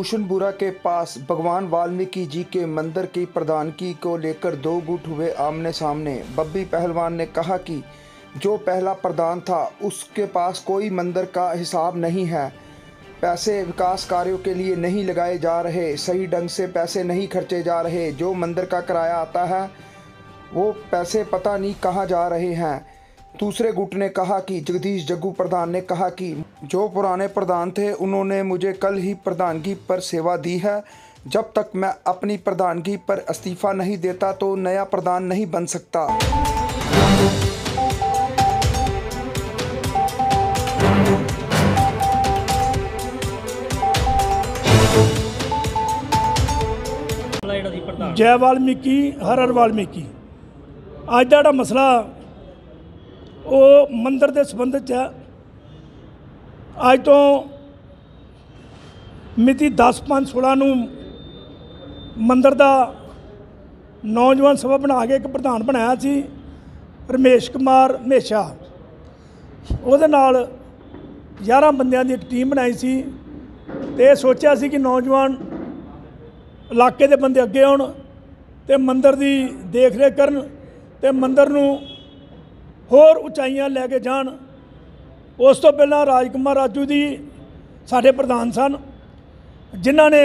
भूषण बुरा के पास भगवान वाल्मीकि जी के मंदिर की प्रधानगी को लेकर दो गुट हुए आमने सामने। बब्बी पहलवान ने कहा कि जो पहला प्रधान था, उसके पास कोई मंदिर का हिसाब नहीं है। पैसे विकास कार्यों के लिए नहीं लगाए जा रहे, सही ढंग से पैसे नहीं खर्चे जा रहे। जो मंदिर का किराया आता है, वो पैसे पता नहीं कहाँ जा रहे हैं। दूसरे गुट ने कहा कि जगदीश जग्गू प्रधान ने कहा कि जो पुराने प्रधान थे उन्होंने मुझे कल ही प्रधानगी पर सेवा दी है जब तक मैं अपनी प्रधानगी पर इस्तीफा नहीं देता तो नया प्रधान नहीं बन सकता ਮਾਮਲਾ ਜਿਹੜਾ ਸੀ ਪ੍ਰਧਾਨ ਜੈ ਵਾਲਮੀਕੀ ਹਰ ਹਰ ਵਾਲਮੀਕੀ ਅੱਜ ਦਾ ਜਿਹੜਾ ਮਸਲਾ ਉਹ ਮੰਦਰ ਦੇ ਸੰਬੰਧ ਚ ਹੈ ਅੱਜ ਤੋਂ ਮਿਤੀ 10/5/16 ਨੂੰ ਮੰਦਰ ਦਾ ਨੌਜਵਾਨ ਸਭਾ ਬਣਾ ਕੇ ਇੱਕ ਪ੍ਰਧਾਨ ਬਣਾਇਆ ਸੀ, ਰਮੇਸ਼ ਕੁਮਾਰ ਮੇਸ਼ਾ। ਉਹਦੇ ਨਾਲ 11 ਬੰਦਿਆਂ ਦੀ ਇੱਕ ਟੀਮ ਬਣਾਈ ਸੀ ਤੇ ਸੋਚਿਆ ਸੀ ਕਿ ਨੌਜਵਾਨ ਇਲਾਕੇ ਦੇ ਬੰਦੇ ਅੱਗੇ ਆਉਣ ਤੇ ਮੰਦਰ ਦੀ ਦੇਖ ਰੇਖ ਕਰਨ ਤੇ ਮੰਦਰ ਨੂੰ ਹੋਰ ਉਚਾਈਆਂ ਲੈ ਕੇ ਜਾਣ। ਉਸ ਤੋਂ ਪਹਿਲਾਂ ਰਾਜਕੁਮਾਰ ਰਾਜੂ ਦੀ ਸਾਡੇ ਪ੍ਰਧਾਨ ਸਨ, ਜਿਨ੍ਹਾਂ ਨੇ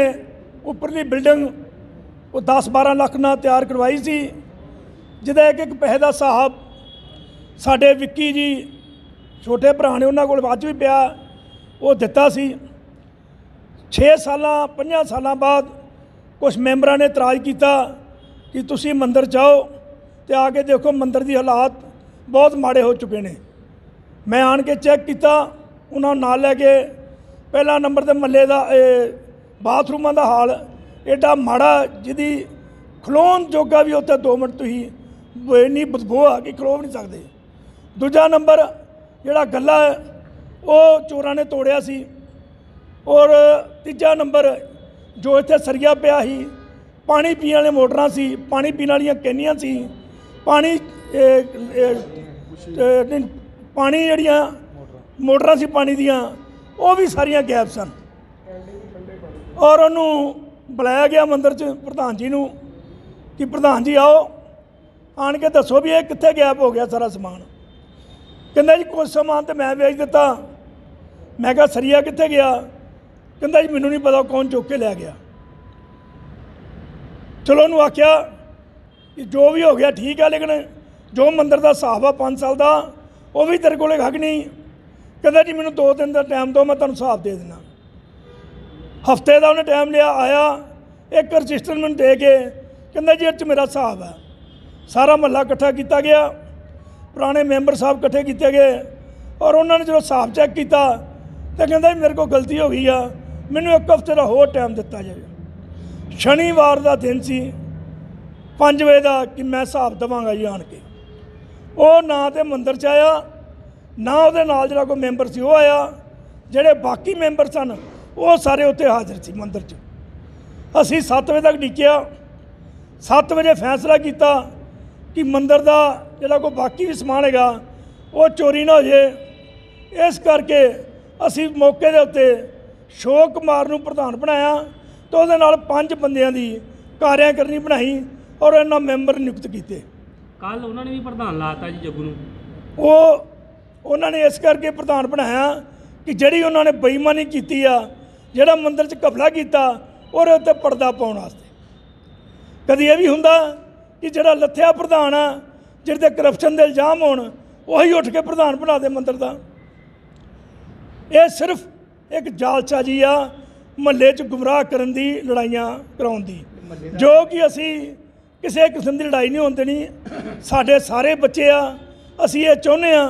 ਉੱਪਰਲੀ ਬਿਲਡਿੰਗ ਉਹ 10-12 ਲੱਖ ਨਾਲ ਤਿਆਰ ਕਰਵਾਈ ਸੀ, ਜਿਹਦਾ ਇੱਕ ਇੱਕ ਪੈਸੇ ਦਾ ਹਿਸਾਬ ਸਾਡੇ ਵਿੱਕੀ ਜੀ, ਛੋਟੇ ਭਰਾ ਨੇ ਉਹਨਾਂ ਕੋਲ ਅੱਜ ਵੀ ਪਿਆ, ਉਹ ਦਿੱਤਾ ਸੀ। 6 ਸਾਲਾਂ 5 ਸਾਲਾਂ ਬਾਅਦ ਕੁਝ ਮੈਂਬਰਾਂ ਨੇ ਇਤਰਾਜ਼ ਕੀਤਾ ਕਿ ਤੁਸੀਂ ਮੰਦਰ ਜਾਓ ਤੇ ਆ ਕੇ ਦੇਖੋ ਮੰਦਰ ਦੀ ਹਾਲਾਤ ਬਹੁਤ ਮਾੜੇ ਹੋ ਚੁੱਕੇ ਨੇ। ਮੈਂ ਆਣ ਕੇ ਚੈੱਕ ਕੀਤਾ, ਉਹਨਾਂ ਨੂੰ ਨਾਲ ਲੈ ਕੇ ਪਹਿਲਾ ਨੰਬਰ ਤੇ ਮੱਲੇ ਦਾ, ਇਹ ਬਾਥਰੂਮਾਂ ਦਾ ਹਾਲ ਐਡਾ ਮਾੜਾ, ਜਿਹਦੀ ਖਲੋਣ ਜੋਗਾ ਵੀ ਉੱਥੇ 2 ਮਿੰਟ ਤੁਸੀਂ ਉਹ ਇੰਨੀ ਬਦਬੂ ਆ ਕਿ ਖਲੋ ਨਹੀਂ ਸਕਦੇ। ਦੂਜਾ ਨੰਬਰ ਜਿਹੜਾ ਗੱਲਾ ਹੈ, ਉਹ ਚੋਰਾਂ ਨੇ ਤੋੜਿਆ ਸੀ। ਔਰ ਤੀਜਾ ਨੰਬਰ ਜੋ ਇੱਥੇ ਸਰੀਆ ਪਿਆ ਸੀ, ਪਾਣੀ ਪੀਣ ਵਾਲੇ ਮੋਟਰਾਂ ਸੀ, ਪਾਣੀ ਪੀਣ ਵਾਲੀਆਂ ਕੈਨੀਆਂ ਸੀ, ਪਾਣੀ ਇਹ, ਇਹ, ਇਹ, ਨਹੀਂ, ਪਾਣੀ ਜਿਹੜੀਆਂ ਮੋਟਰਾਂ ਸੀ ਪਾਣੀ ਦੀਆਂ ਉਹ ਵੀ ਸਾਰੀਆਂ ਗੈਪ ਸਨ। ਔਰ ਉਹਨੂੰ ਬੁਲਾਇਆ ਗਿਆ ਮੰਦਿਰ 'ਚ ਪ੍ਰਧਾਨ ਜੀ ਨੂੰ ਕਿ ਪ੍ਰਧਾਨ ਜੀ ਆਓ ਆਣ ਕੇ ਦੱਸੋ ਵੀ ਇਹ ਕਿੱਥੇ ਗੈਪ ਹੋ ਗਿਆ ਸਾਰਾ ਸਮਾਨ। ਕਹਿੰਦਾ ਜੀ ਕੁਝ ਸਮਾਨ ਤੇ ਮੈਂ ਵੇਚ ਦਿੱਤਾ। ਮੈਂ ਕਿਹਾ ਸਰੀਆ ਕਿੱਥੇ ਗਿਆ? ਕਹਿੰਦਾ ਜੀ ਮੈਨੂੰ ਨਹੀਂ ਪਤਾ ਕੌਣ ਚੁੱਕ ਕੇ ਲੈ ਗਿਆ। ਚਲੋ ਉਹਨੂੰ ਆਖਿਆ ਕਿ ਜੋ ਵੀ ਹੋ ਗਿਆ ਠੀਕ ਆ ਲੇਕਿਨ ਜੋ ਮੰਦਰ ਦਾ ਹਿਸਾਬ ਆ 5 ਸਾਲ ਦਾ, ਉਹ ਵੀ ਤੇਰੇ ਕੋਲੇ ਹੱਕ ਨਹੀਂ। ਕਹਿੰਦਾ ਜੀ, ਮੈਨੂੰ 2 ਦਿਨ ਦਾ ਟਾਈਮ ਦਿਓ, ਮੈਂ ਤੁਹਾਨੂੰ ਹਿਸਾਬ ਦੇ ਦਿੰਦਾ। ਹਫ਼ਤੇ ਦਾ ਉਹਨੇ ਟਾਈਮ ਲਿਆ, ਆਇਆ, ਇੱਕ ਰਜਿਸਟਰ ਮੈਨੂੰ ਦੇ ਕੇ, ਕਹਿੰਦਾ ਜੀ, ਇਹ 'ਚ ਮੇਰਾ ਹਿਸਾਬ ਆ। ਸਾਰਾ ਮਹੱਲਾ ਇਕੱਠਾ ਕੀਤਾ ਗਿਆ, ਪੁਰਾਣੇ ਮੈਂਬਰ ਸਾਹਿਬ ਇਕੱਠੇ ਕੀਤੇ ਗਏ, ਔਰ ਉਹਨਾਂ ਨੇ ਜਦੋਂ ਹਿਸਾਬ ਚੈੱਕ ਕੀਤਾ, ਤਾਂ ਕਹਿੰਦਾ ਜੀ, ਮੇਰੇ ਕੋਲ ਗਲਤੀ ਹੋ ਗਈ ਆ, ਮੈਨੂੰ ਇੱਕ ਹਫ਼ਤੇ ਦਾ ਹੋਰ ਟਾਈਮ ਦਿੱਤਾ ਜਾਵੇ। ਸ਼ਨੀਵਾਰ ਦਾ ਦਿਨ ਸੀ 5 ਵਜੇ ਦਾ ਕਿ ਮੈਂ ਹਿਸਾਬ ਦੇਵਾਂਗਾ ਜੀ ਆਣ ਕੇ। ਉਹ ਨਾ ਤੇ ਮੰਦਰ ਚ ਆਇਆ, ਨਾ ਉਹਦੇ ਨਾਲ ਜਿਹੜਾ ਕੋਈ ਮੈਂਬਰ ਸੀ, ਉਹ ਆਇਆ। ਜਿਹੜੇ ਬਾਕੀ ਮੈਂਬਰ ਸਨ, ਉਹ ਸਾਰੇ ਉੱਥੇ ਹਾਜ਼ਰ ਸੀ ਮੰਦਰ 'ਚ। ਅਸੀਂ 7 ਵਜੇ ਤੱਕ ਡਿੱਕਿਆ। 7 ਵਜੇ ਫੈਸਲਾ ਕੀਤਾ ਕਿ ਮੰਦਰ ਦਾ ਜਿਹੜਾ ਕੋਈ ਬਾਕੀ ਵੀ ਸਮਾਨ ਹੈਗਾ, ਉਹ ਚੋਰੀ ਨਾ ਹੋ ਜੇ ਇਸ ਕਰਕੇ ਅਸੀਂ ਮੌਕੇ ਦੇ ਉੱਤੇ ਸ਼ੋਕ ਕੁਮਾਰ ਨੂੰ ਪ੍ਰਧਾਨ ਬਣਾਇਆ ਤੇ ਉਹਦੇ ਨਾਲ ਪੰਜ ਬੰਦਿਆਂ ਦੀ ਕਾਰਿਆਕਰਨੀ ਬਣਾਈ ਔਰ ਇਹਨਾਂ ਮੈਂਬਰ ਨਿਯੁਕਤ ਕੀਤੇ। ਕੱਲ ਉਹਨਾਂ ਨੇ ਵੀ ਪ੍ਰਧਾਨ ਲਾਤਾ ਜੀ ਜੱਗੂ ਨੂੰ। ਉਹ ਉਹਨਾਂ ਨੇ ਇਸ ਕਰਕੇ ਪ੍ਰਧਾਨ ਬਣਾਇਆ ਕਿ ਜਿਹੜੀ ਉਹਨਾਂ ਨੇ ਬੇਈਮਾਨੀ ਕੀਤੀ ਆ, ਜਿਹੜਾ ਮੰਦਰ 'ਚ ਘਪਲਾ ਕੀਤਾ, ਉਹਦੇ ਉੱਤੇ ਪਰਦਾ ਪਾਉਣ ਵਾਸਤੇ। ਕਦੀ ਇਹ ਵੀ ਹੁੰਦਾ ਕਿ ਜਿਹੜਾ ਲੱਥਿਆ ਪ੍ਰਧਾਨ ਆ, ਜਿਹਦੇ ਕਰਪਸ਼ਨ ਦੇ ਇਲਜ਼ਾਮ ਹੋਣ, ਉਹੀ ਉੱਠ ਕੇ ਪ੍ਰਧਾਨ ਬਣਾ ਦੇ ਮੰਦਰ ਦਾ। ਇਹ ਸਿਰਫ ਇੱਕ ਜਾਲਸਾਜੀ ਆ, ਮਹੱਲੇ 'ਚ ਗੁੰਮਰਾਹ ਕਰਨ ਦੀ, ਲੜਾਈਆਂ ਕਰਾਉਣ ਦੀ। ਜੋ ਕਿ ਅਸੀਂ ਕਿਸੇ ਕਿਸਮ ਦੀ ਲੜਾਈ ਨਹੀਂ ਹੋਣ ਦੇਣੀ। ਸਾਡੇ ਸਾਰੇ ਬੱਚੇ ਆ, ਅਸੀਂ ਇਹ ਚਾਹੁੰਦੇ ਆ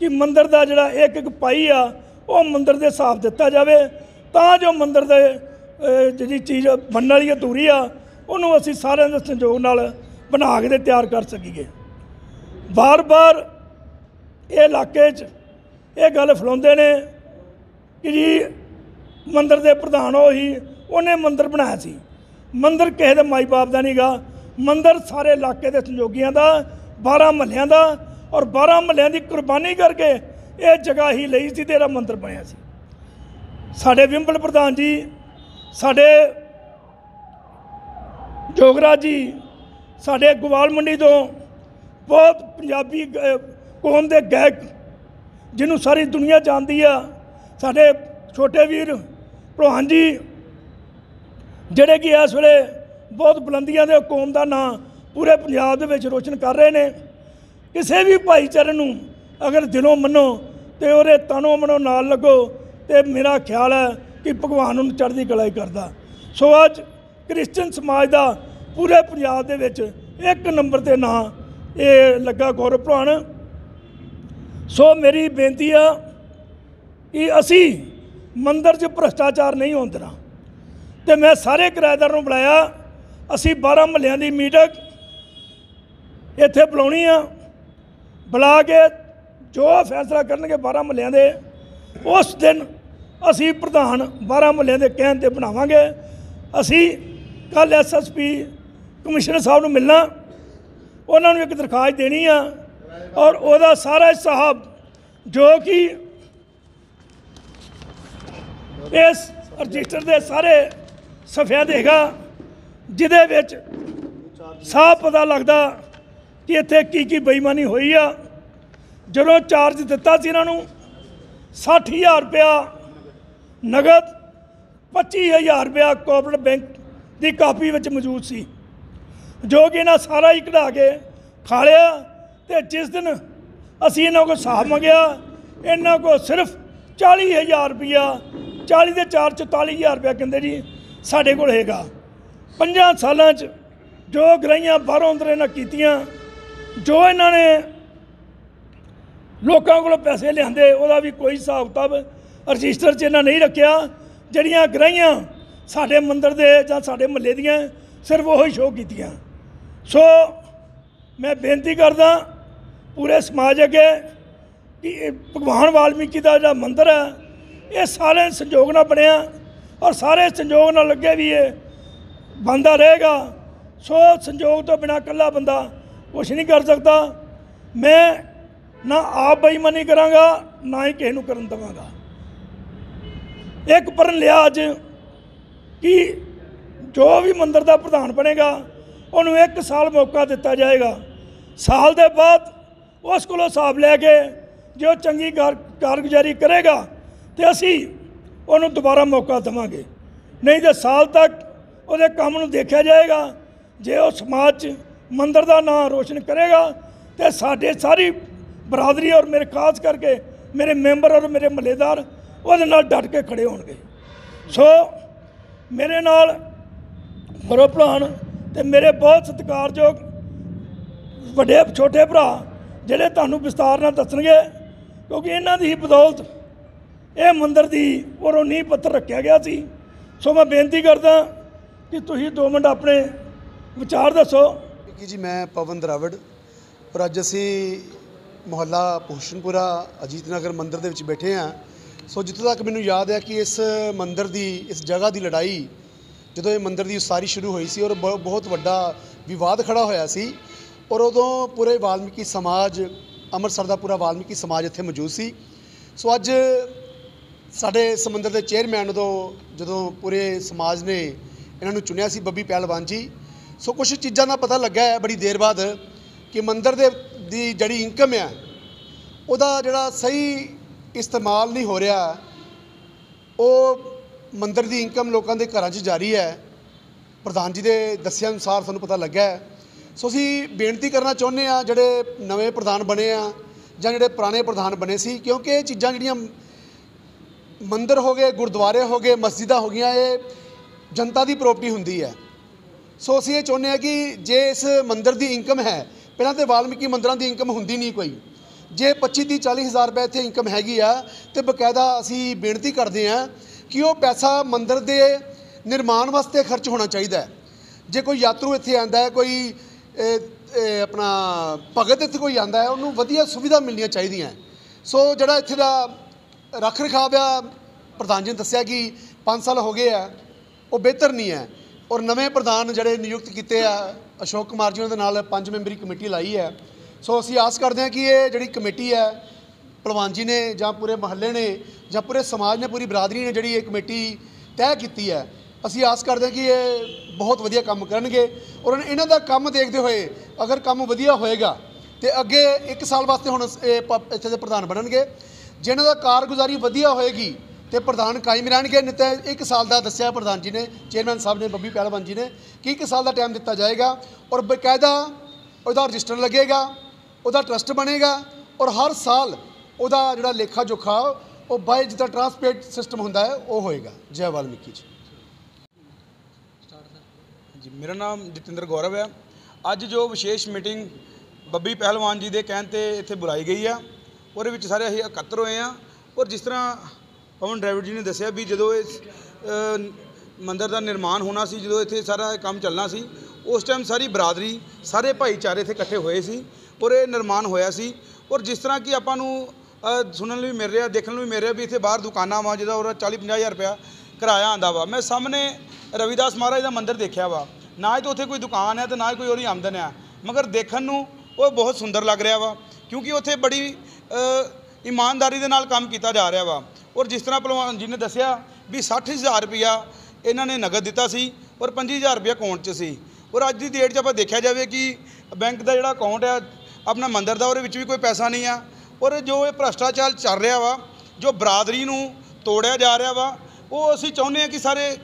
ਕਿ ਮੰਦਰ ਦਾ ਜਿਹੜਾ ਇੱਕ ਇੱਕ ਪਾਈ ਆ, ਉਹ ਮੰਦਰ ਦੇ ਹਿਸਾਬ ਦਿੱਤਾ ਜਾਵੇ। ਤਾਂ ਜੋ ਮੰਦਰ ਦੇ ਜਿਹੜੀ ਚੀਜ਼ ਬਣਨ ਵਾਲੀ ਅਧੂਰੀ ਆ, ਉਹਨੂੰ ਅਸੀਂ ਸਾਰਿਆਂ ਦੇ ਸੰਯੋਗ ਨਾਲ ਬਣਾ ਕੇ ਤੇ ਤਿਆਰ ਕਰ ਸਕੀਏ। ਬਾਰ-ਬਾਰ ਇਹ ਇਲਾਕੇ 'ਚ ਇਹ ਗੱਲ ਫਲਾਉਂਦੇ ਨੇ ਕਿ ਜੀ ਮੰਦਰ ਦੇ ਪ੍ਰਧਾਨ ਉਹ ਹੀ ਉਹਨੇ ਮੰਦਰ ਬਣਾਇਆ ਸੀ। ਮੰਦਰ ਕਿਸੇ ਦੇ ਮਾਈ ਬਾਪ ਦਾ ਨਹੀਂਗਾ ਮੰਦਰ ਸਾਰੇ ਇਲਾਕੇ ਦੇ ਸੰਯੋਗੀਆਂ ਦਾ 12 ਮਹੱਲਿਆਂ ਦਾ ਔਰ 12 ਮਹੱਲਿਆਂ ਦੀ ਕੁਰਬਾਨੀ ਕਰਕੇ ਇਹ ਜਗ੍ਹਾ ਹੀ ਲਈ ਸੀ ਤੇ ਇਹਦਾ ਮੰਦਰ ਬਣਿਆ ਸੀ। ਸਾਡੇ ਵਿੰਬਲ ਪ੍ਰਧਾਨ ਜੀ, ਸਾਡੇ ਜੋਗਰਾਜ ਜੀ, ਸਾਡੇ ਗਵਾਲ ਮੰਡੀ ਤੋਂ ਬਹੁਤ ਪੰਜਾਬੀ ਗ- ਕੌਮ ਦੇ ਗਾਇਕ ਜਿਹਨੂੰ ਸਾਰੀ ਦੁਨੀਆ ਜਾਣਦੀ ਆ, ਸਾਡੇ ਛੋਟੇ ਵੀਰ ਭਲਵਾਨ ਜੀ, ਜਿਹੜੇ ਕਿ ਇਸ ਵੇਲੇ ਬਹੁਤ ਬੁਲੰਦੀਆਂ ਦੇ ਕੌਮ ਦਾ ਨਾਂ ਪੂਰੇ ਪੰਜਾਬ ਦੇ ਵਿੱਚ ਰੋਸ਼ਨ ਕਰ ਰਹੇ ਨੇ। ਕਿਸੇ ਵੀ ਭਾਈਚਾਰੇ ਨੂੰ ਅਗਰ ਦਿਲੋਂ ਮੰਨੋ ਤੇ ਉਹਦੇ ਤਨੋਂ ਮਨੋਂ ਨਾਲ ਲੱਗੋ ਤੇ ਮੇਰਾ ਖਿਆਲ ਹੈ ਕਿ ਭਗਵਾਨ ਉਹਨੂੰ ਚੜ੍ਹਦੀ ਕਲਾ ਹੀ ਕਰਦਾ। ਸੋ ਅੱਜ ਕ੍ਰਿਸਚੀਅਨ ਸਮਾਜ ਦਾ ਪੂਰੇ ਪੰਜਾਬ ਦੇ ਵਿੱਚ ਇੱਕ ਨੰਬਰ ਤੇ ਨਾਂ ਇਹ ਲੱਗਾ ਗੌਰਵ ਭਰਾਣ ਸੋ ਮੇਰੀ ਬੇਨਤੀ ਆ ਕਿ ਅਸੀਂ ਮੰਦਰ 'ਚ ਭ੍ਰਸ਼ਟਾਚਾਰ ਨਹੀਂ ਹੋਣ ਦੇਣਾ। ਤੇ ਮੈਂ ਸਾਰੇ ਕਿਰਾਏਦਾਰ ਨੂੰ ਬੁਲਾਇਆ। ਅਸੀਂ 12 ਮਹੱਲਿਆਂ ਦੀ ਮੀਟਿੰਗ ਇੱਥੇ ਬੁਲਾਉਣੀ ਆ। ਬੁਲਾ ਕੇ ਜੋ ਫੈਸਲਾ ਕਰਨਗੇ 12 ਮਹੱਲਿਆਂ ਦੇ, ਉਸ ਦਿਨ ਅਸੀਂ ਪ੍ਰਧਾਨ 12 ਮਹੱਲਿਆਂ ਦੇ ਕਹਿਣ ਤੇ ਬਣਾਵਾਂਗੇ। ਅਸੀਂ ਕੱਲ ਐਸਐਸਪੀ ਕਮਿਸ਼ਨਰ ਸਾਹਿਬ ਨੂੰ ਮਿਲਣਾ, ਉਹਨਾਂ ਨੂੰ ਇੱਕ ਦਰਖਾਸਤ ਦੇਣੀ ਆ ਔਰ ਉਹਦਾ ਸਾਰਾ ਹਿਸਾਬ ਜੋ ਕਿ ਇਸ ਰਜਿਸਟਰ ਦੇ ਸਾਰੇ ਸਫਿਆ ਦੇਗਾ। ਜਿਹਦੇ ਵਿੱਚ ਸਾਫ਼ ਪਤਾ ਲੱਗਦਾ ਕਿ ਇੱਥੇ ਕੀ ਕੀ ਬੇਈਮਾਨੀ ਹੋਈ ਆ। ਜਦੋਂ ਚਾਰਜ ਦਿੱਤਾ ਸੀ ਇਹਨਾਂ ਨੂੰ 60000 ਰੁਪਇਆ ਨਗਦ 25000 ਰੁਪਇਆ ਕੋਆਪਰੇਟਿਵ ਬੈਂਕ ਦੀ ਕਾਪੀ ਵਿੱਚ ਮੌਜੂਦ ਸੀ। ਜੋ ਕਿ ਇਹਨਾਂ ਸਾਰਾ ਹੀ ਕਢਾ ਕੇ ਖਾ ਲਿਆ ਤੇ ਜਿਸ ਦਿਨ ਅਸੀਂ ਇਹਨਾਂ ਕੋਲ ਹਿਸਾਬ ਮੰਗਿਆ, ਇਹਨਾਂ ਕੋਲ ਸਿਰਫ 40000 ਰੁਪਇਆ 40 ਦੇ 4 44000 ਰੁਪਇਆ ਕਹਿੰਦੇ ਜੀ ਸਾਡੇ ਕੋਲ ਹੈਗਾ। ਪੰਜਾਂ ਸਾਲਾਂ 'ਚ ਜੋ ਗਰਾਈਆਂ ਬਾਹਰੋਂ ਅੰਦਰ ਇਹਨਾਂ ਕੀਤੀਆਂ, ਜੋ ਇਹਨਾਂ ਨੇ ਲੋਕਾਂ ਕੋਲੋਂ ਪੈਸੇ ਲਿਆਂਦੇ, ਉਹਦਾ ਵੀ ਕੋਈ ਹਿਸਾਬ ਕਿਤਾਬ ਰਜਿਸਟਰ 'ਚ ਇਹਨਾਂ ਨਹੀਂ ਰੱਖਿਆ। ਜਿਹੜੀਆਂ ਗਰਾਈਆਂ ਸਾਡੇ ਮੰਦਰ ਦੇ ਜਾਂ ਸਾਡੇ ਮਹੱਲੇ ਦੀਆਂ ਸਿਰਫ ਉਹ ਹੀ ਸ਼ੋਅ ਕੀਤੀਆਂ। ਸੋ ਮੈਂ ਬੇਨਤੀ ਕਰਦਾ ਪੂਰੇ ਸਮਾਜ ਅੱਗੇ ਕਿ ਭਗਵਾਨ ਵਾਲਮੀਕੀ ਦਾ ਜਿਹੜਾ ਮੰਦਿਰ ਹੈ, ਇਹ ਸਾਰੇ ਸੰਯੋਗ ਨਾਲ ਬਣਿਆ ਔਰ ਸਾਰੇ ਸੰਜੋਗ ਨਾਲ ਲੱਗੇ ਵੀ ਇਹ ਬੰਦਾ ਰਹੇਗਾ, ਸੋ ਸੰਯੋਗ ਤੋਂ ਬਿਨਾ ਇਕੱਲਾ ਬੰਦਾ ਕੁਛ ਨਹੀਂ ਕਰ ਸਕਦਾ। ਮੈਂ ਨਾ ਆਪ ਬੇਈਮਾਨੀ ਕਰਾਂਗਾ, ਨਾ ਹੀ ਕਿਸੇ ਨੂੰ ਕਰਨ ਦੇਵਾਂਗਾ। ਇੱਕ ਪਰਨ ਲਿਆ ਅੱਜ ਕਿ ਜੋ ਵੀ ਮੰਦਰ ਦਾ ਪ੍ਰਧਾਨ ਬਣੇਗਾ, ਉਹਨੂੰ ਇੱਕ ਸਾਲ ਮੌਕਾ ਦਿੱਤਾ ਜਾਏਗਾ। ਸਾਲ ਦੇ ਬਾਅਦ ਉਸ ਕੋਲੋਂ ਹਿਸਾਬ ਲੈ ਕੇ ਜੇ ਉਹ ਚੰਗੀ ਕਾਰ, ਕਾਰਗੁਜ਼ਾਰੀ ਕਰੇਗਾ, ਤੇ ਅਸੀਂ ਉਹਨੂੰ ਦੁਬਾਰਾ ਮੌਕਾ ਦੇਵਾਂਗੇ। ਨਹੀਂ ਤੇ ਸਾਲ ਤੱਕ ਉਹਦੇ ਕੰਮ ਨੂੰ ਦੇਖਿਆ ਜਾਏਗਾ, ਜੇ ਉਹ ਸਮਾਜ 'ਚ ਮੰਦਰ ਦਾ ਨਾਂ ਰੋਸ਼ਨ ਕਰੇਗਾ, ਤੇ ਸਾਡੇ ਸਾਰੀ ਬਰਾਦਰੀ ਔਰ ਮੇਰੇ ਖਾਸ ਕਰਕੇ ਮੇਰੇ ਮੈਂਬਰ ਔਰ ਮੇਰੇ ਮਹੱਲੇਦਾਰ ਉਹਦੇ ਨਾਲ ਡਟ ਕੇ ਖੜੇ ਹੋਣਗੇ। ਸੋ ਮੇਰੇ ਨਾਲ ਗੁਰੂ ਭਲਾਨ ਤੇ ਮੇਰੇ ਬਹੁਤ ਸਤਿਕਾਰਯੋਗ ਵੱਡੇ ਛੋਟੇ ਭਰਾ ਜਿਹੜੇ ਤੁਹਾਨੂੰ ਵਿਸਤਾਰ ਨਾਲ ਦੱਸਣਗੇ, ਕਿਉਂਕਿ ਇਹਨਾਂ ਦੀ ਹੀ ਬਦੌਲਤ ਇਹ ਮੰਦਰ ਦੀ ਔਰ ਨੀਂਹ ਪੱਥਰ ਰੱਖਿਆ ਗਿਆ ਸੀ। ਸੋ ਮੈਂ ਬੇਨਤੀ ਕਰਦਾ ਕਿ ਤੁਸੀਂ ਦੋ ਮਿੰਟ ਆਪਣੇ ਵਿਚਾਰ ਦੱਸੋ। ਕਿ ਜੀ, ਮੈਂ ਪਵਨ ਦਰਾਵੜ ਔਰ ਅੱਜ ਅਸੀਂ ਮੁਹੱਲਾ ਭੂਸ਼ਣਪੁਰਾ ਅਜੀਤ ਨਗਰ ਮੰਦਿਰ ਦੇ ਵਿੱਚ ਬੈਠੇ ਹਾਂ। ਸੋ ਜਿੱਥੋਂ ਤੱਕ ਮੈਨੂੰ ਯਾਦ ਹੈ ਕਿ ਇਸ ਮੰਦਿਰ ਦੀ, ਇਸ ਜਗ੍ਹਾ ਦੀ ਲੜਾਈ ਜਦੋਂ ਇਹ ਮੰਦਿਰ ਦੀ ਉਸਾਰੀ ਸ਼ੁਰੂ ਹੋਈ ਸੀ ਔਰ ਬ- ਬਹੁਤ ਵੱਡਾ ਵਿਵਾਦ ਖੜਾ ਹੋਇਆ ਸੀ ਔਰ ਉਦੋਂ ਪੂਰੇ ਵਾਲਮੀਕੀ ਸਮਾਜ, ਅੰਮ੍ਰਿਤਸਰ ਦਾ ਪੂਰਾ ਵਾਲਮੀਕੀ ਸਮਾਜ ਇੱਥੇ ਮੌਜੂਦ ਸੀ। ਸੋ ਅੱਜ ਸਾਡੇ ਸਮੁੰਦਰ ਦੇ ਚੇਅਰਮੈਨ ਉਦੋਂ ਜਦੋਂ ਪੂਰੇ ਸਮਾਜ ਨੇ ਇਹਨਾਂ ਨੂੰ ਚੁਣਿਆ ਸੀ ਬੱਬੀ ਪਹਿਲਵਾਨ ਜੀ। ਸੋ ਕੁਝ ਚੀਜ਼ਾਂ ਦਾ ਪਤਾ ਲੱਗਾ ਹੈ ਬੜੀ ਦੇਰ ਬਾਅਦ ਕਿ ਮੰਦਰ ਦੇ ਦੀ ਜਿਹੜੀ ਇਨਕਮ ਹੈ, ਉਹਦਾ ਜਿਹੜਾ ਸਹੀ ਇਸਤੇਮਾਲ ਨਹੀਂ ਹੋ ਰਿਹਾ। ਉਹ ਮੰਦਰ ਦੀ ਇਨਕਮ ਲੋਕਾਂ ਦੇ ਘਰਾਂ 'ਚ ਜਾਰੀ ਹੈ। ਪ੍ਰਧਾਨ ਜੀ ਦੇ ਦੱਸਿਆ ਅਨੁਸਾਰ ਸਾਨੂੰ ਪਤਾ ਲੱਗਾ ਹੈ। ਸੋ ਅਸੀਂ ਬੇਨਤੀ ਕਰਨਾ ਚਾਹੁੰਦੇ ਆ ਜਿਹੜੇ ਨਵੇਂ ਪ੍ਰਧਾਨ ਬਣੇ ਆ ਜਾਂ ਜਿਹੜੇ ਪੁਰਾਣੇ ਪ੍ਰਧਾਨ ਬਣੇ ਸੀ, ਕਿਉਂਕਿ ਇਹ ਚੀਜ਼ਾਂ ਜਿਹੜੀਆਂ ਮੰਦਰ ਹੋ ਗਏ, ਗੁਰਦੁਆਰੇ ਹੋ ਗਏ, ਮਸਜਿਦਾਂ ਹੋ ਗਈਆਂ, ਇਹ ਜਨਤਾ ਦੀ ਪ੍ਰਾਪਰਟੀ ਹੁੰਦੀ ਹੈ। ਸੋ ਅਸੀਂ ਇਹ ਚਾਹੁੰਦੇ ਹਾਂ ਕਿ ਜੇ ਇਸ ਮੰਦਿਰ ਦੀ ਇਨਕਮ ਹੈ, ਪਹਿਲਾਂ ਤੇ ਵਾਲਮੀਕੀ ਮੰਦਿਰਾਂ ਦੀ ਇਨਕਮ ਹੁੰਦੀ ਨਹੀਂ ਕੋਈ। ਜੇ 25 30 40 ਹਜ਼ਾਰ ਰੁਪਏ ਇੱਥੇ ਇਨਕਮ ਹੈਗੀ ਆ, ਤੇ ਬਕਾਇਦਾ ਅਸੀਂ ਬੇਨਤੀ ਕਰਦੇ ਹਾਂ ਕਿ ਉਹ ਪੈਸਾ ਮੰਦਿਰ ਦੇ ਨਿਰਮਾਣ ਵਾਸਤੇ ਖਰਚ ਹੋਣਾ ਚਾਹੀਦਾ ਹੈ। ਜੇ ਕੋਈ ਯਾਤਰੂ ਇੱਥੇ ਆਂਦਾ ਹੈ, ਕੋਈ ਆਪਣਾ ਭਗਤ ਇੱਥੇ ਕੋਈ ਆਂਦਾ ਹੈ, ਉਹਨੂੰ ਵਧੀਆ ਸੁਵਿਧਾ ਮਿਲਣੀਆਂ ਚਾਹੀਦੀਆਂ ਸੋ ਜਿਹੜਾ ਇੱਥੇ ਦਾ ਰੱਖ ਰਖਾਵ ਆ, ਪ੍ਰਧਾਨ ਜੀ ਨੇ ਦੱਸਿਆ ਕਿ 5 ਸਾਲ ਹੋ ਗਏ ਆ ਉਹ ਬਿਹਤਰ ਨਹੀਂ ਹੈ। ਔਰ ਨਵੇਂ ਪ੍ਰਧਾਨ ਜਿਹੜੇ ਨਿਯੁਕਤ ਕੀਤੇ ਆ, ਅਸ਼ੋਕ ਕੁਮਾਰ ਜੀ, ਉਹਨਾਂ ਦੇ ਨਾਲ ਪੰਜ ਮੈਂਬਰੀ ਕਮੇਟੀ ਲਾਈ ਹੈ। ਸੋ ਅਸੀਂ ਆਸ ਕਰਦੇ ਹਾਂ ਕਿ ਇਹ ਜਿਹੜੀ ਕਮੇਟੀ ਹੈ ਭਲਵਾਨ ਜੀ ਨੇ ਜਾਂ ਪੂਰੇ ਮਹੱਲੇ ਨੇ ਜਾਂ ਪੂਰੇ ਸਮਾਜ ਨੇ, ਪੂਰੀ ਬਰਾਦਰੀ ਨੇ ਜਿਹੜੀ ਇਹ ਕਮੇਟੀ ਤੈਅ ਕੀਤੀ ਹੈ, ਅਸੀਂ ਆਸ ਕਰਦੇ ਹਾਂ ਕਿ ਇਹ ਬਹੁਤ ਵਧੀਆ ਕੰਮ ਕਰਨਗੇ। ਔਰ ਇਹਨਾਂ ਦਾ ਕੰਮ ਦੇਖਦੇ ਹੋਏ ਅਗਰ ਕੰਮ ਵਧੀਆ ਹੋਏਗਾ, ਤੇ ਅੱਗੇ 1 ਸਾਲ ਵਾਸਤੇ ਹੁਣ ਇਹ ਪ- ਇੱਥੇ ਦੇ ਪ੍ਰਧਾਨ ਬਣਨਗੇ। ਜਿਨ੍ਹਾਂ ਦਾ ਕਾਰਗੁਜ਼ਾਰੀ ਵਧੀਆ ਹੋਏਗੀ ਤੇ ਪ੍ਰਧਾਨ ਕਾਇਮ ਰਹਿਣਗੇ। ਨਹੀਂ ਤਾਂ 1 ਸਾਲ ਦਾ ਦੱਸਿਆ ਪ੍ਰਧਾਨ ਜੀ ਨੇ, ਚੇਅਰਮੈਨ ਸਾਹਿਬ ਨੇ, ਬੱਬੀ ਪਹਿਲਵਾਨ ਜੀ ਨੇ, ਕਿ ਇੱਕ ਸਾਲ ਦਾ ਟਾਈਮ ਦਿੱਤਾ ਜਾਏਗਾ ਔਰ ਬਕਾਇਦਾ ਉਹਦਾ ਰਜਿਸਟਰ ਲੱਗੇਗਾ, ਉਹਦਾ ਟਰਸਟ ਬਣੇਗਾ ਔਰ ਹਰ ਸਾਲ ਉਹਦਾ ਜਿਹੜਾ ਲੇਖਾ ਜੋਖਾ ਉਹ ਬਾਈ ਜਿੱਦਾਂ ਟਰਾਂਸਪੇਟ ਸਿਸਟਮ ਹੁੰਦਾ ਹੈ, ਉਹ ਹੋਏਗਾ। ਜੈ ਵਾਲਮੀਕੀ ਜੀ। ਜੀ, ਮੇਰਾ ਨਾਮ ਜਤਿੰਦਰ ਗੌਰਵ ਹੈ। ਅੱਜ ਜੋ ਵਿਸ਼ੇਸ਼ ਮੀਟਿੰਗ ਬੱਬੀ ਪਹਿਲਵਾਨ ਜੀ ਦੇ ਕਹਿਣ ਤੇ ਇੱਥੇ ਬੁਲਾਈ ਗਈ ਆ, ਉਹਦੇ ਵਿੱਚ ਸਾਰੇ ਅਸੀਂ ਇਕੱਤਰ ਹੋਏ ਆ ਔਰ ਜਿਸ ਤਰ੍ਹਾਂ ਪਵਨ ਡਰਾਈਵਰ ਜੀ ਨੇ ਦੱਸਿਆ ਵੀ ਜਦੋਂ ਇਸ ਮੰਦਰ ਦਾ ਨਿਰਮਾਣ ਹੋਣਾ ਸੀ, ਜਦੋਂ ਇੱਥੇ ਸਾਰਾ ਕੰਮ ਚੱਲਣਾ ਸੀ, ਉਸ ਟਾਈਮ ਸਾਰੀ ਬਰਾਦਰੀ, ਸਾਰੇ ਭਾਈਚਾਰੇ ਇੱਥੇ ਇਕੱਠੇ ਹੋਏ ਸੀ ਔਰ ਇਹ ਨਿਰਮਾਣ ਹੋਇਆ ਸੀ। ਔਰ ਜਿਸ ਤਰ੍ਹਾਂ ਕਿ ਆਪਾਂ ਨੂੰ ਸੁਣਨ ਨੂੰ ਵੀ ਮਿਲ ਰਿਹਾ, ਦੇਖਣ ਨੂੰ ਵੀ ਮਿਲ ਰਿਹਾ ਵੀ ਇੱਥੇ ਬਾਹਰ ਦੁਕਾਨਾਂ ਵਾ, ਜਿਹਦਾ ਉਹਦਾ 40 50 ਹਜ਼ਾਰ ਰੁਪਇਆ ਕਿਰਾਇਆ ਆਂਦਾ ਵਾ। ਮੈਂ ਸਾਹਮਣੇ ਰਵਿਦਾਸ ਮਹਾਰਾਜ ਦਾ ਮੰਦਿਰ ਦੇਖਿਆ ਵਾ। ਨਾ ਹੀ ਤਾਂ ਉੱਥੇ ਕੋਈ ਦੁਕਾਨ ਹੈ ਤੇ ਨਾ ਹੀ ਕੋਈ ਉਹਦੀ ਆਮਦਨ ਹੈ, ਮਗਰ ਦੇਖਣ ਨੂੰ ਉਹ ਬਹੁਤ ਸੁੰਦਰ ਲੱਗ ਰਿਹਾ ਵਾ, ਕਿਉਂਕਿ ਉੱਥੇ ਬੜੀ ਇਮਾਨਦਾਰੀ ਦੇ ਨਾਲ ਕੰਮ ਕੀਤਾ ਜਾ ਰਿਹਾ ਵਾ। ਔਰ ਜਿਸ ਤਰ੍ਹਾਂ ਭਲਵਾਨ ਜੀ ਨੇ ਦੱਸਿਆ ਵੀ 60000 ਰੁਪਇਆ ਇਹਨਾਂ ਨੇ ਨਗਦ ਦਿੱਤਾ ਸੀ ਔਰ 25000 ਰੁਪਇਆ ਅਕਾਊਂਟ 'ਚ ਸੀ। ਔਰ ਅੱਜ ਦੀ ਡੇਟ 'ਚ ਆਪਾਂ ਦੇਖਿਆ ਜਾਵੇ ਕਿ ਬੈਂਕ ਦਾ ਜਿਹੜਾ ਅਕਾਊਂਟ ਹੈ ਆਪਣਾ ਮੰਦਰ ਦਾ, ਉਹਦੇ ਵਿੱਚ ਵੀ ਕੋਈ ਪੈਸਾ ਨਹੀਂ ਆ। ਔਰ ਜੋ ਇਹ ਭ੍ਰਸ਼ਟਾਚਾਰ ਚੱਲ ਰਿਹਾ ਵਾ, ਜੋ ਬਰਾਦਰੀ ਨੂੰ ਤੋੜਿਆ ਜਾ ਰਿਹਾ ਵਾ, ਉਹ ਅਸੀਂ ਚਾਹੁੰਦੇ ਹਾਂ ਕਿ ਸਾਰੇ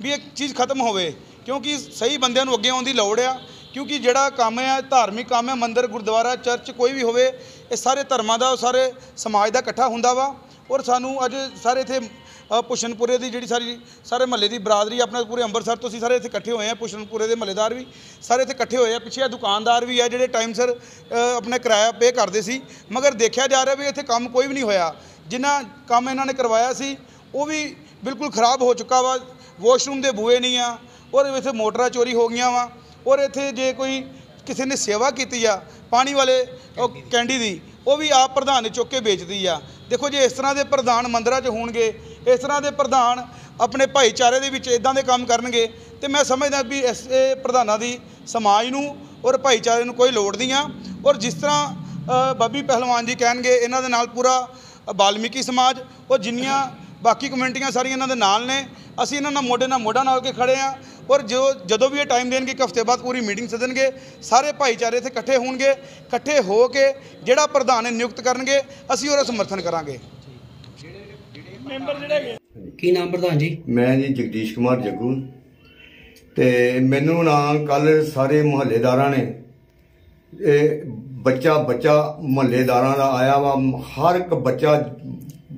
ਵੀ ਇਹ ਚੀਜ਼ ਖਤਮ ਹੋਵੇ। ਕਿਉਂਕਿ ਸਹੀ ਬੰਦਿਆਂ ਨੂੰ ਅੱਗੇ ਆਉਣ ਦੀ ਲੋੜ ਆ। ਕਿਉਂਕਿ ਜਿਹੜਾ ਕੰਮ ਹੈ ਧਾਰਮਿਕ ਕੰਮ ਹੈ ਮੰਦਿਰ, ਗੁਰਦੁਆਰਾ, ਚਰਚ, ਕੋਈ ਵੀ ਹੋਵੇ, ਇਹ ਸਾਰੇ ਧਰਮਾਂ ਦਾ, ਸਾਰੇ ਸਮਾਜ ਦਾ ਇਕੱਠਾ ਹੁੰਦਾ ਵਾ। ਔਰ ਸਾਨੂੰ ਅੱਜ ਸਾਰੇ ਇੱਥੇ ਅ, ਪੁਸ਼ਨਪੁਰੇ ਦੀ ਜਿਹੜੀ ਸਾਰੀ ਸਾਰੇ ਮਹੱਲੇ ਦੀ ਬਰਾਦਰੀ ਆਪਣੇ ਪੂਰੇ ਅੰਮ੍ਰਿਤਸਰ ਤੋਂ ਅਸੀਂ ਸਾਰੇ ਇੱਥੇ ਇਕੱਠੇ ਹੋਏ ਆ ਪੁਸ਼ਨਪੁਰੇ ਦੇ ਮਹੱਲੇਦਾਰ ਵੀ ਸਾਰੇ ਇੱਥੇ ਇਕੱਠੇ ਹੋਏ ਆ ਪਿੱਛੇ ਦੁਕਾਨਦਾਰ ਵੀ ਆ ਜਿਹੜੇ ਟਾਈਮ ਸਿਰ ਆਪਣਾ ਕਿਰਾਇਆ ਪੇ ਕਰਦੇ ਸੀ ਮਗਰ ਦੇਖਿਆ ਜਾ ਰਿਹਾ ਵੀ ਇੱਥੇ ਕੰਮ ਕੋਈ ਵੀ ਨਹੀਂ ਹੋਇਆ। ਜਿੰਨਾ ਕੰਮ ਇਹਨਾਂ ਨੇ ਕਰਵਾਇਆ ਸੀ ਉਹ ਵੀ ਬਿਲਕੁਲ ਖਰਾਬ ਹੋ ਚੁੱਕਾ ਵਾ ਵਾਸ਼ਰੂਮ ਦੇ ਬੂਏ ਨਹੀਂ ਆ ਔਰ ਇੱਥੇ ਮੋਟਰਾਂ ਚੋਰੀ ਹੋ ਗਈਆਂ ਵਾ ਔਰ ਇੱਥੇ ਜੇ ਕੋਈ ਕਿਸੇ ਨੇ ਸੇਵਾ ਕੀਤੀ ਆ ਪਾਣੀ ਵਾਲੇ ਉਹ ਕੈਂਡੀ ਦੀ ਉਹ ਵੀ ਆਪ ਪ੍ਰਧਾਨ ਚੁੱਕ ਕੇ ਵੇਚਦੀ ਆ। ਦੇਖੋ ਜੇ ਇਸ ਤਰ੍ਹਾਂ ਦੇ ਪ੍ਰਧਾਨ ਮੰਦਰਾਂ 'ਚ ਹੋਣਗੇ ਇਸ ਤਰ੍ਹਾਂ ਦੇ ਪ੍ਰਧਾਨ ਆਪਣੇ ਭਾਈਚਾਰੇ ਦੇ ਵਿੱਚ ਇਦਾਂ ਦੇ ਕੰਮ ਕਰਨਗੇ ਤੇ ਮੈਂ ਸਮਝਦਾ ਵੀ ਇਸ ਪ੍ਰਧਾਨਾਂ ਦੀ ਸਮਾਜ ਨੂੰ ਔਰ ਭਾਈਚਾਰੇ ਨੂੰ ਕੋਈ ਲੋੜ ਨਹੀਂ ਆ। ਔਰ ਜਿਸ ਤਰ੍ਹਾਂ ਅ, ਬੱਬੀ ਪਹਿਲਵਾਨ ਜੀ ਕਹਿਣਗੇ ਇਹਨਾਂ ਦੇ ਨਾਲ ਪੂਰਾ ਬਾਲਮੀਕੀ ਸਮਾਜ ਔਰ ਜਿੰਨੀਆਂ ਬਾਕੀ ਕਮਿਊਨਿਟੀਆਂ ਸਾਰੀਆਂ ਇਹਨਾਂ ਦੇ ਨਾਲ ਨੇ ਅਸੀਂ ਇਹਨਾਂ ਨਾਲ ਮੋਢੇ ਨਾਲ ਮੋਢਾ ਨਾਲ ਕੇ ਖੜੇ ਆ। ਔਰ ਜੋ ਜਦੋਂ ਵੀ ਇਹ ਟਾਈਮ ਦੇਣਗੇ ਇੱਕ ਹਫ਼ਤੇ ਬਾਅਦ ਪੂਰੀ ਮੀਟਿੰਗ ਸੱਦਣਗੇ ਸਾਰੇ ਭਾਈਚਾਰੇ ਇੱਥੇ ਇਕੱਠੇ ਹੋਣਗੇ ਇਕੱਠੇ ਹੋ ਕੇ ਜਿਹੜਾ ਪ੍ਰਧਾਨ ਇਹ ਨਿਯੁਕਤ ਕਰਨਗੇ ਅਸੀਂ ਉਹਦਾ ਸਮਰਥਨ ਕਰਾਂਗੇ। ਮੈਂਬਰ ਜਿਹੜੇ ਹੈਗੇ ਕੀ ਨਾਮ ਪ੍ਰਧਾਨ ਜੀ? ਮੈਂ ਜੀ ਜਗਦੀਸ਼ ਕੁਮਾਰ ਜੱਗੂ। ਤੇ ਮੈਨੂੰ ਨਾ ਕੱਲ ਸਾਰੇ ਮੁਹੱਲੇਦਾਰਾਂ ਨੇ ਇਹ ਬੱਚਾ ਬੱਚਾ ਮੁਹੱਲੇਦਾਰਾਂ ਦਾ ਆਇਆ ਵਾ ਹਰ ਇੱਕ ਬੱਚਾ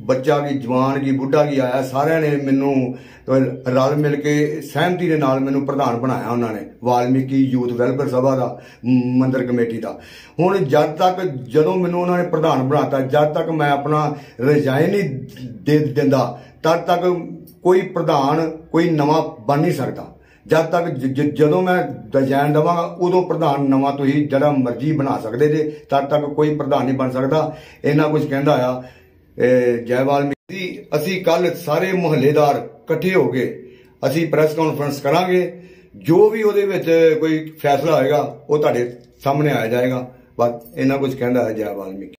ਬੱਚਾ ਵੀ ਜਵਾਨ ਵੀ ਬੁੱਢਾ ਵੀ ਆਇਆ, ਸਾਰਿਆਂ ਨੇ ਮੈਨੂੰ, ਰਲ ਮਿਲ ਕੇ ਸਹਿਮਤੀ ਦੇ ਨਾਲ ਮੈਨੂੰ ਪ੍ਰਧਾਨ ਬਣਾਇਆ ਉਹਨਾਂ ਨੇ, ਵਾਲਮੀਕੀ ਯੂਥ ਵੈਲਫੇਅਰ ਸਭਾ ਦਾ, ਮੰਦਰ ਕਮੇਟੀ ਦਾ। ਹੁਣ ਜਦ ਤੱਕ ਜਦੋਂ ਮੈਨੂੰ ਉਹਨਾਂ ਨੇ ਪ੍ਰਧਾਨ ਬਣਾਤਾ, ਜਦ ਤੱਕ ਮੈਂ ਆਪਣਾ ਰਿਜ਼ਾਈਨ ਨਹੀਂ ਦੇ ਦਿੰਦਾ, ਤਦ ਤੱਕ ਕੋਈ ਪ੍ਰਧਾਨ, ਕੋਈ ਨਵਾਂ ਬਣ ਨਹੀਂ ਸਕਦਾ। ਜਦ ਤੱਕ ਜਦੋਂ ਮੈਂ ਰਿਜ਼ਾਈਨ ਦਵਾਂਗਾ, ਉਦੋਂ ਪ੍ਰਧਾਨ ਨਵਾਂ ਤੁਸੀਂ ਜਿਹੜਾ ਮਰਜ਼ੀ ਬਣਾ ਸਕਦੇ ਜੇ, ਤਦ ਤੱਕ ਕੋਈ ਪ੍ਰਧਾਨ ਨਹੀਂ ਬਣ ਸਕਦਾ। ਇਹਨਾਂ ਕੁਝ ਕਹਿੰਦਾ ਆ ਇਹ ਜੈ ਵਾਲਮੀਕੀ ਜੀ, ਅਸੀਂ ਕੱਲ ਸਾਰੇ ਮੁਹੱਲੇਦਾਰ ਇਕੱਠੇ ਹੋ ਕੇ ਅਸੀਂ ਪ੍ਰੈਸ ਕਾਨਫਰੰਸ ਕਰਾਂਗੇ। ਜੋ ਵੀ ਉਹਦੇ ਵਿੱਚ ਕੋਈ ਫੈਸਲਾ ਹੋਏਗਾ ਉਹ ਤੁਹਾਡੇ ਸਾਹਮਣੇ ਆਇਆ ਜਾਏਗਾ। ਬਸ ਇਹਨਾਂ ਕੁਝ ਕਹਿੰਦਾ ਹੈ ਜੈ ਵਾਲਮੀਕੀ।